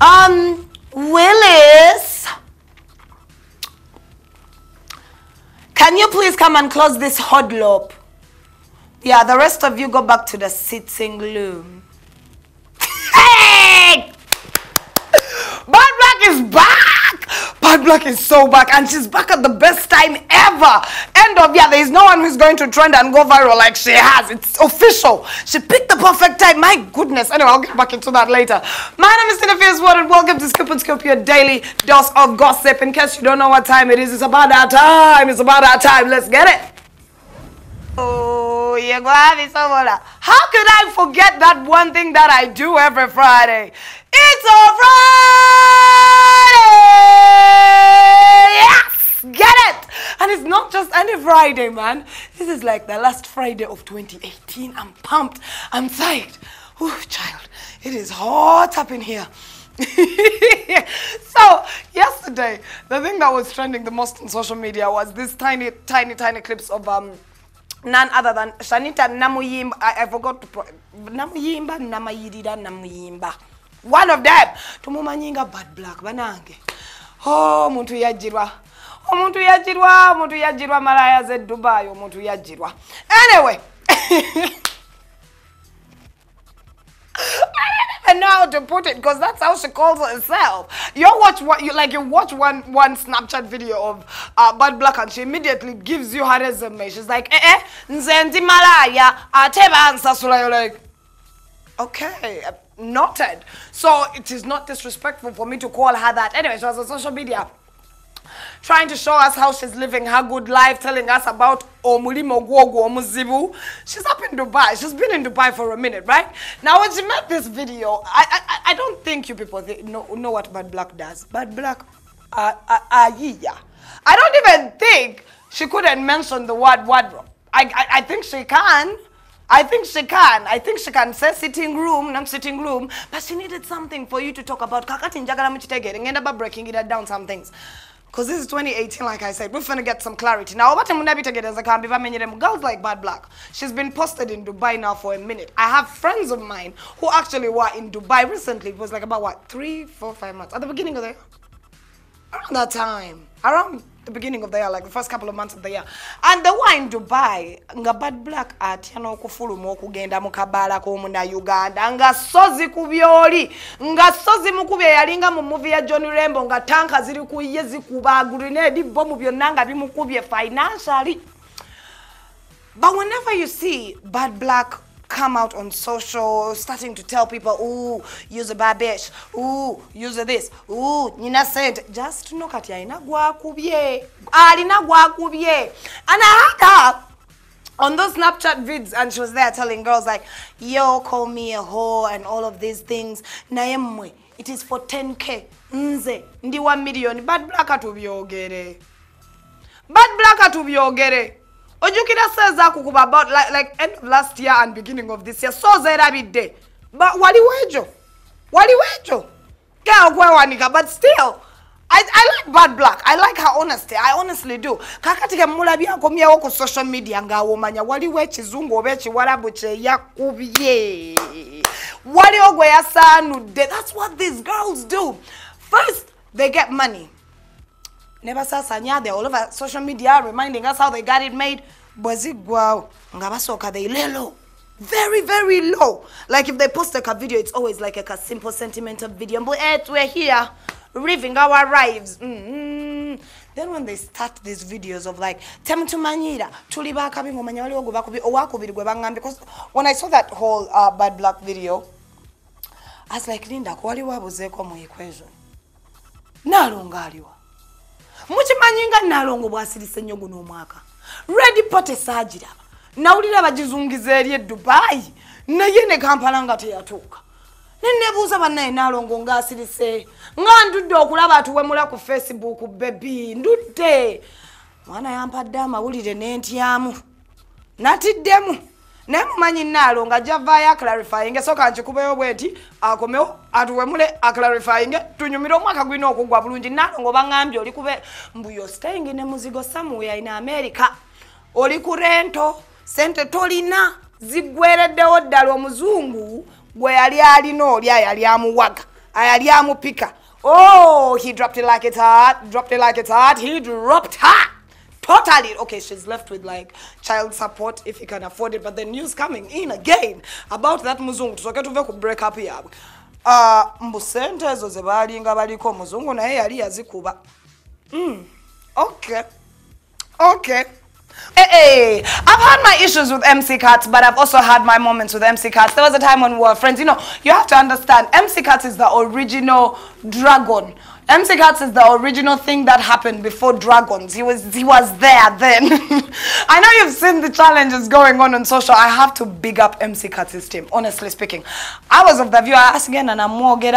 Um, Willis. Can you please come and close this hodlop? Yeah, the rest of you go back to the sitting room. Hey! Bad Black is back! Bad Black is so back and she's back at the best time ever. End of year, there is no one who's going to trend and go viral like she has. It's official. She picked the perfect time. My goodness. Anyway, I'll get back into that later. My name is Tina Fierce One and welcome to Scoop on Scoop, your daily dose of gossip. In case you don't know what time it is, it's about our time. It's about our time. Let's get it. Oh, you're bola. How could I forget that one thing that I do every Friday? It's a Friday! Yes! Get it! And it's not just any Friday, man. This is like the last Friday of 2018. I'm pumped. I'm psyched. Ooh, child, it is hot up in here. so yesterday the thing that was trending the most on social media was this tiny tiny tiny clips of um none other than Shanita Namuyimba. I, I forgot to pro- Namuyimba, Namayirira Namuyimba. One of them. Tumumanyinga bad black banange. Oh, muntu yajirwa. Omuntu yajirwa, omuntu yajirwa malaya ze Dubai, omuntu yajirwa. Anyway. I don't know how to put it because that's how she calls herself. You watch what you like. You watch one one Snapchat video of uh, Bad Black, and she immediately gives you her resume. She's like, "Eh, eh, nze ndi malaya, ate bansasula." You're like, okay, uh, noted. So it is not disrespectful for me to call her that. Anyway, she was on social media trying to show us how she's living her good life, telling us about Omulimo Gwogo Omuzibu. She's up in Dubai. She's been in Dubai for a minute, right? Now, when she made this video, I I, I don't think you people know, know what Bad Black does. Bad Black, uh, uh, uh, yeah. I don't even think she couldn't mention the word wardrobe. I, I, I think she can. I think she can. I think she can say sitting room, not sitting room, but she needed something for you to talk about. Kakati njagala muchitegere, ngenda ba breaking it down some things. Because this is 2018, like I said, we're finna get some clarity. Now, what I'm gonna together as I can be girls like Bad Black. She's been posted in Dubai now for a minute. I have friends of mine who actually were in Dubai recently. It was like about what, three, four, five months at the beginning of the around that time, around the beginning of the year, like the first couple of months of the year. And they were in Dubai, nga Bad Black atya n'okufuluma okugenda mu kabaala k'omunda Uganda, nga sozi ku byoli, nga sozi mukubye yalinga mu movie ya John Rembo, nga tanka ziri ku ye zikuba grenade bomu byonna nga bimukubye financially. But whenever you see Bad Black come out on social, starting to tell people, ooh, use a bad bitch, ooh, use this, ooh, nina sent, just know kati alina gwakubye, alina gwakubye. And I had her on those Snapchat vids and she was there telling girls like, yo, call me a whore and all of these things. Mmwe, it is for 10k. Nze, ndi 1 million. Bad Black atubyogere. Bad Black atubyogere. Ojjukira seeza kukuba about like, like end of last year and beginning of this year. So zeerabidde but waliwo ekyo waliwo ekyo ke okwewanika but still I, I like bad black. I like her honesty. I honestly do. Kakati ke mulabye akomyewo ku social media ng'awomanya waliwo ekizungu oba ekiwalabu kye yakubye. Waliwo gwe yasaanudde that's what these girls do. First they get money never sasanya they all over social media reminding us how they got it made. Bwe ziggwawo nga basooka they lay low. Very very low. Like if they post like a video it's always like a, simple sentimental video. But eh, we're here living our lives. Mm-hmm. then when they start these videos of like temutumanyira tuli bakabi ngomanya waliwo gwe bakubi owakubiri gwe baŋŋambye because when i saw that whole uh, bad black video i was like linda ko waliwo abuzeeko mu equation? Naalonga aliwa mukimanyi nga nalongo bwasirise nnyo guno omwaka. Redi pot esaagiraba nawulira bagizungiza eri e dubayi naye ne kampala nga teyatuuka. Nenebuuza bannaye nalongo ngaasirise nga ndudde okulaba atuwemula ku facebook bebi ndudde. Mwana yampadde amawulire nentyamu natiddemu naye mumanyi naalo nga javaayo aclarifying esooka nkikubeyo bwe nti akomewo atuwemule aclarifying tunyumire omwaka gulina okugwa bulungi. Naalo ngaobaŋambye oli kube mbuyo staying ne muzigo somewhere in america. Oli ku rento sente tolina ziggwereddewo ddala omuzungu gwe yali alina oli ayali amuwaga ayali amupika. Oh he dropped it like it's hot dropped it like it's hot he dropped her totally okay she's left with like child support if he can afford it but the news coming in again about that muzungu tusoke tuve ku break up yabwe uh, mbu sente ezo ze baalinga baliko omuzungu naye yali yazikuba mm. okay okay Hey, hey, I've had my issues with MC Kats, but I've also had my moments with MC Kats. There was a time when we were friends. You know, you have to understand, MC Kats is the original dragon. MC Kats is the original thing that happened before dragons. He was he was there then. I know you've seen the challenges going on on social. I have to big up MC Kats' team, honestly speaking. I was of the view, I asked again, and I'm more get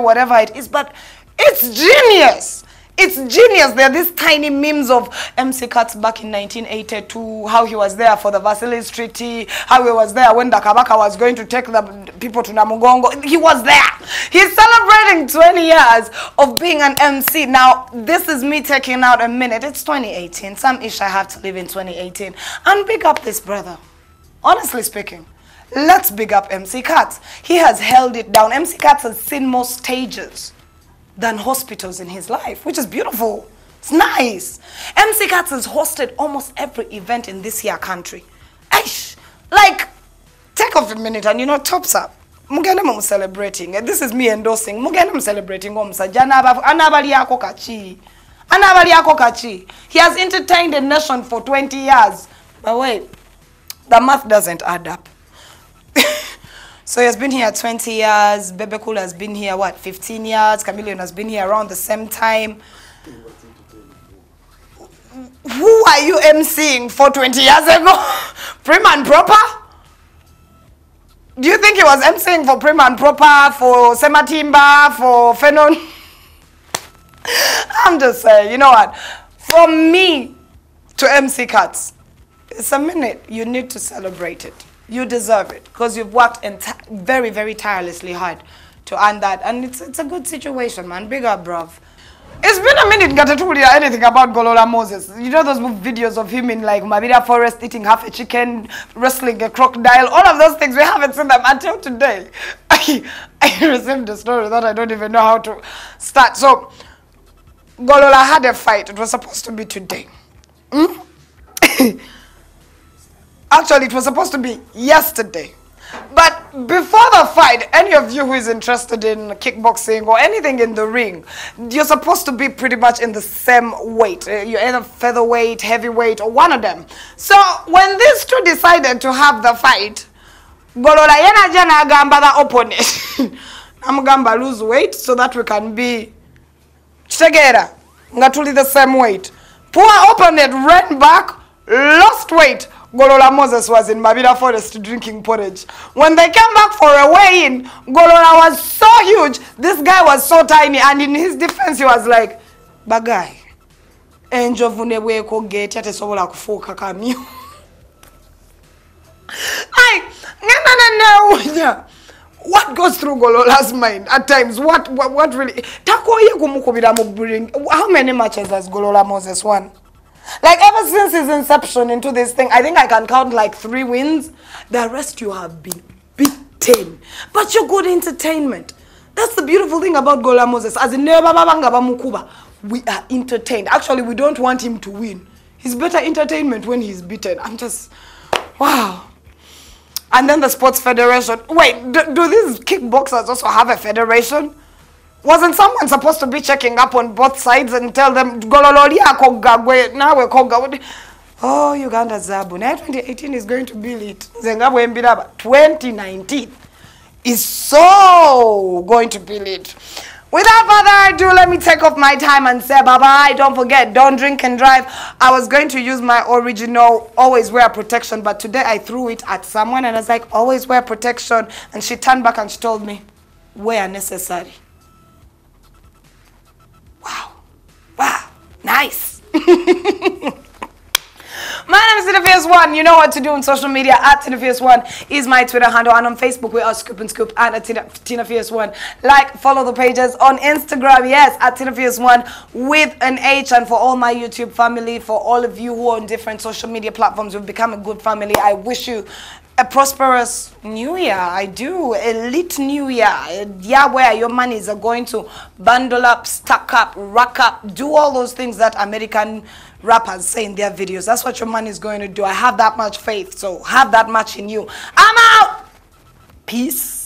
whatever it is, but it's genius. It's genius. There are these tiny memes of MC Kats back in 1982, how he was there for the Versailles Treaty, how he was there when the Kabaka was going to take the people to Namugongo. He was there. He's celebrating 20 years of being an MC. Now, this is me taking out a minute. It's 2018. Some ish I have to live in 2018. And big up this brother. Honestly speaking. Let's big up MC Kats. He has held it down. MC Kats has seen more stages than hospitals in his life, which is beautiful. It's nice. MC Kats has hosted almost every event in this here country. Aish, like, take off a minute and you know, tops up. mugende mu celebrating. This is me endorsing. Mugende mu celebrating. Omusajja anaabalyako kachi. He has entertained the nation for 20 years. But wait. The math doesn't add up So he has been here 20 years. Bebe Cool has been here, what, 15 years? Chameleone has been here around the same time. Who are you emceeing for 20 years ago? Prim and Proper? Do you think he was emceeing for Prim and Proper, for Sematimba, for Fenon? I'm just saying, you know what? From me to MC Kats, it's a minute. You need to celebrate it. You deserve it because you've worked very, very tirelessly hard to earn that. And it's, it's a good situation, man. Big up, bruv. It's been a minute Gatatulia anything about Golola Moses. You know those videos of him in like Mabira Forest eating half a chicken, wrestling a crocodile, all of those things. We haven't seen them until today. I, I received a story that I don't even know how to start. So Golola had a fight. It was supposed to be today. Hmm? Actually, it was supposed to be yesterday. But before the fight, any of you who is interested in kickboxing or anything in the ring, you're supposed to be pretty much in the same weight. Uh, you're either featherweight, heavyweight, or one of them. So when these two decided to have the fight, Golola yena jana agamba the opponent. Amugamba lose weight so that we can be together. Ngatuli the same weight. Poor opponent ran back, lost weight. Golola Moses was in Mabida Forest drinking porridge. When they came back for a weigh-in, Golola was so huge. This guy was so tiny. And in his defense, he was like, Bagay, enjovu ne bweko gate ate sobola kufuuka kamyu. Like, ngena what goes through Golola's mind at times? What what, what really? Takoye kumukubira mu bring. How many matches has Golola Moses won? Like ever since his inception into this thing, I think I can count like three wins. The rest you have been beaten. But you're good entertainment. That's the beautiful thing about Golola Moses. As in Mukuba, we are entertained. Actually, we don't want him to win. He's better entertainment when he's beaten. I'm just, wow. And then the Sports Federation. Wait, do, do these kickboxers also have a federation? Wasn't someone supposed to be checking up on both sides and tell them golololi akogagwe nawe Oh, Uganda Zabu. Now 2018 is going to be lit. Zengabwe Mbiraba. 2019 is so going to be lit. Without further ado, let me take off my time and say bye-bye. Don't forget, don't drink and drive. I was going to use my original always wear protection, but today I threw it at someone and I was like, always wear protection. And she turned back and she told me, wear necessary. Nice. My name is Tina Fierce One. You know what to do on social media. At Tina Fierce One is my Twitter handle. And on Facebook, we are Scoop on Scoop and at Tina, Tina Fierce One. Like, follow the pages on Instagram. Yes, at Tina Fierce One with an H. And for all my YouTube family, for all of you who are on different social media platforms, we've become a good family. I wish you a prosperous new year. I do. A lit new year. A year where your monies are going to bundle up, stack up, rack up, do all those things that American rappers say in their videos. That's what your money is going to do. I have that much faith. So have that much in you. I'm out. Peace.